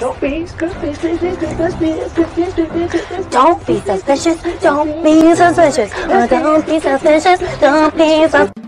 Don't be suspicious. Don't be suspicious. Don't be suspicious. Don't be suspicious. Don't be suspicious.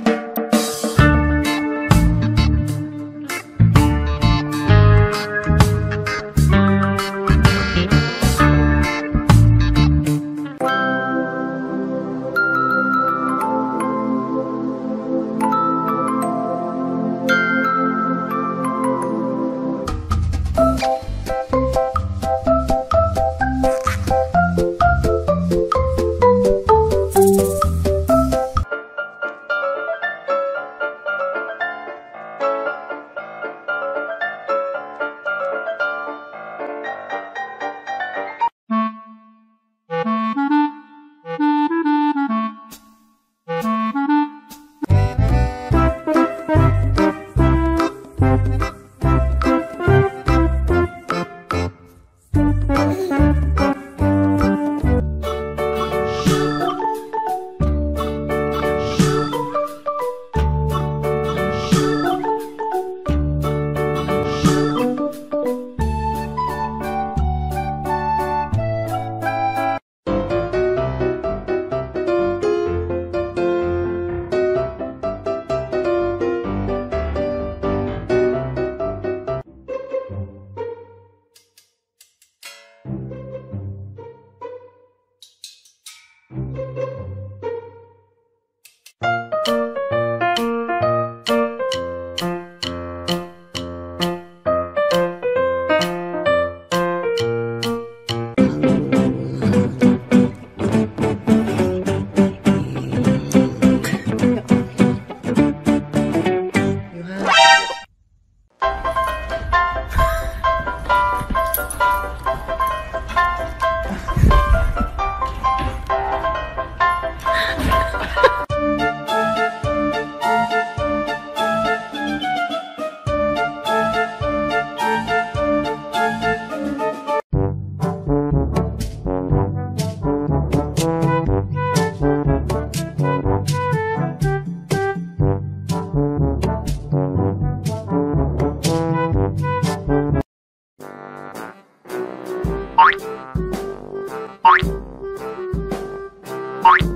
Bye.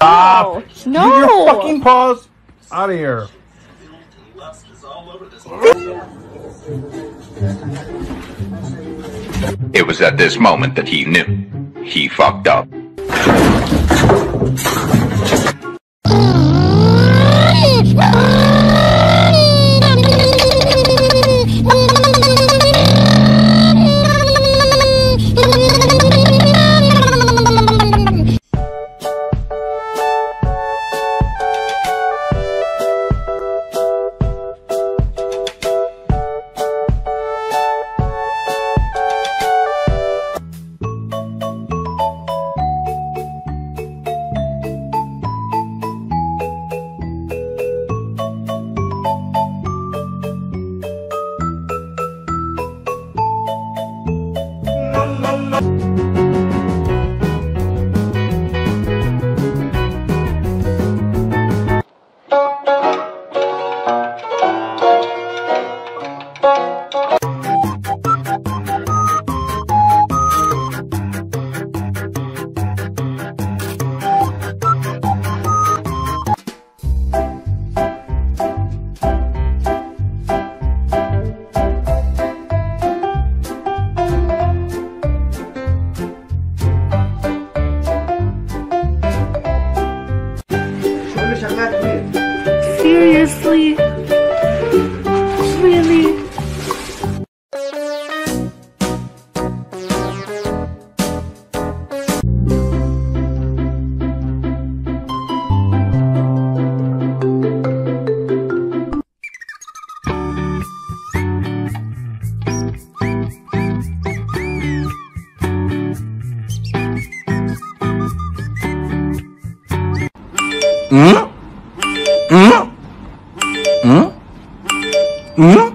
Stop! No. Get your fucking paws out of here. It was at this moment that he knew. He fucked up. Mm-hmm.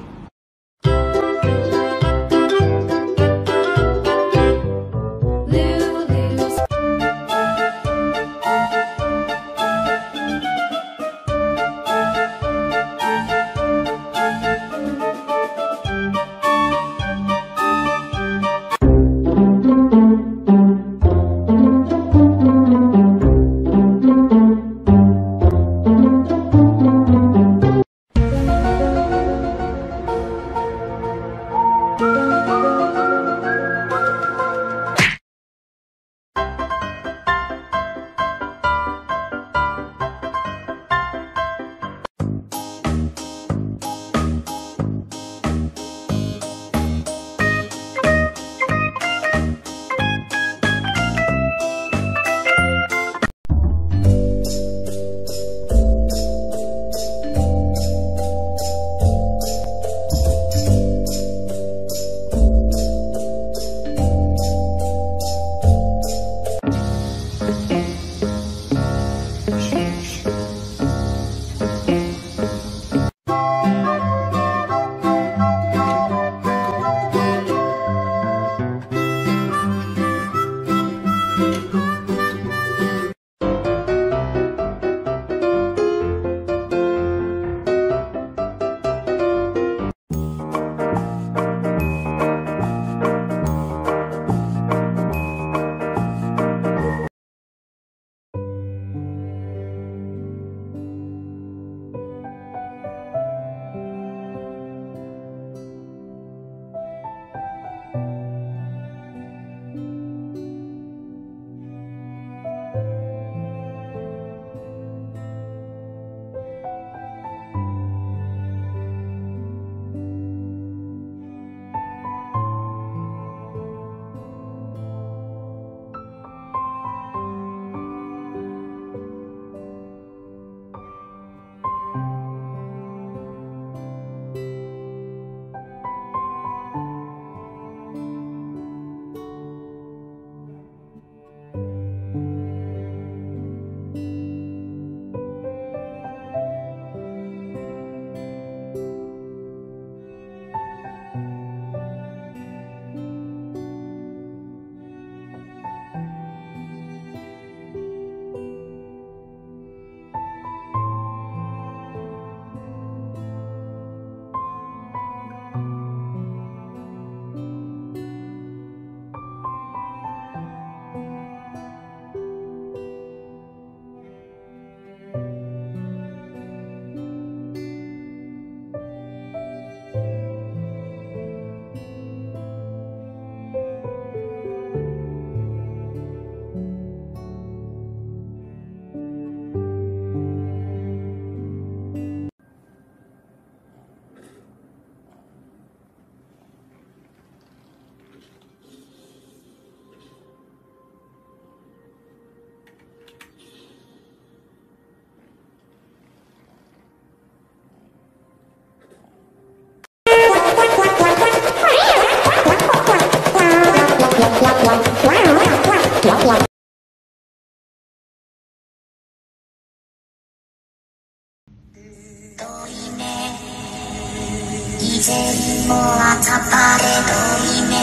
もあたかれの夢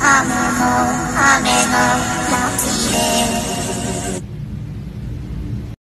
雨も雨のラテ